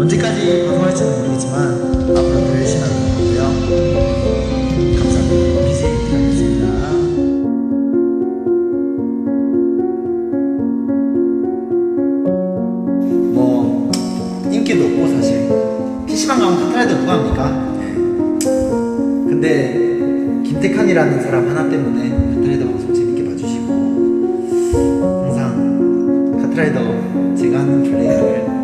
언제까지 방송할지는 모르겠지만 앞으로도 열심히 하도록 하고요. 감사합니다. BJ 드리겠습니다. 뭐 인기도 없고 사실. PC방 가면 카트라이더 누가 합니까? 근데 김태칸이라는 사람 하나 때문에 카트라이더 방송 재밌게 봐주시고 항상 카트라이더 제가 하는 플레이를